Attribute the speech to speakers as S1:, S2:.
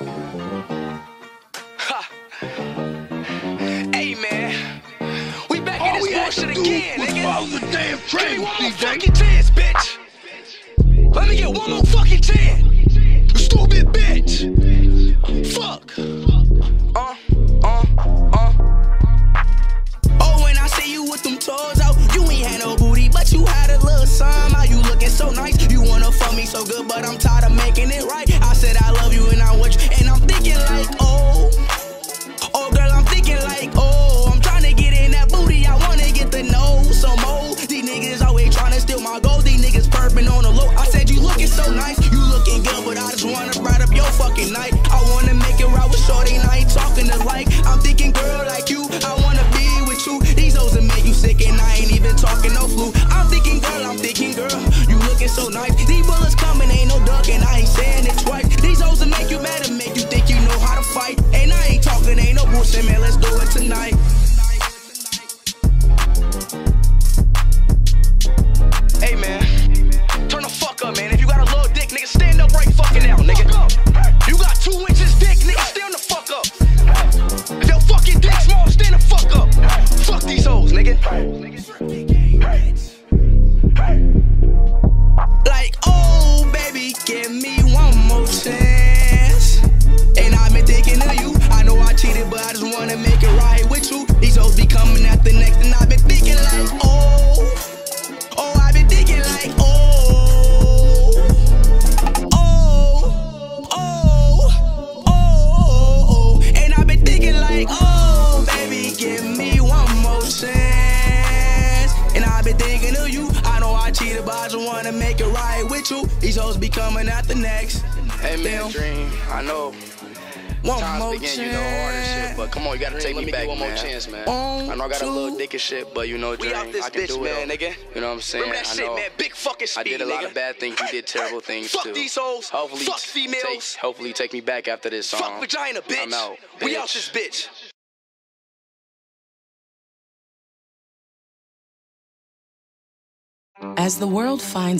S1: Ha. Hey man, we back in this bullshit again, nigga.
S2: Follow the damn
S1: Give
S2: train,
S1: me one more fucking chance, bitch. Let me get one more fucking chance. So good, but I'm tired of making it right. I said I love you and I want you, and I'm thinking like, oh, oh girl, I'm thinking like, oh, I'm trying to get in that booty. I wanna get to know some more. These niggas always trying to steal my gold. These niggas perping on the low. I said you looking so nice, you looking good, but I just wanna bright up your fucking night. I wanna make it right with shorty, and I ain't talking to like. I'm thinking girl like you, I wanna be with you. These hoes will make you sick, and I ain't even talking no flu. I'm thinking girl, I'm thinking girl, you looking so nice. These Like, wanna make it right with you. These hoes be coming at the next.
S3: Hey man, Dream, I know
S1: One
S3: times
S1: more
S3: begin,
S1: chance.
S3: you know, hard and shit, but come on, you gotta take
S4: let
S3: me
S4: me
S3: back,
S4: one more
S3: man.
S4: chance, man.
S1: One,
S3: I know I got a little dick and shit, but you know,
S1: We
S3: Dream,
S1: out
S3: I can
S1: bitch,
S3: do it.
S1: man, nigga.
S3: You know what I'm saying?
S1: Remember that
S3: I
S1: shit, man. Big fucking
S3: I did a lot
S1: nigga.
S3: of bad things. You did terrible things
S1: Fuck
S3: too.
S1: these hoes.
S3: Hopefully,
S1: Fuck females.
S3: Take, hopefully, take me back after this song.
S1: Fuck vagina, bitch.
S3: I'm out.
S1: We
S3: bitch.
S1: out this bitch.
S5: As the world finds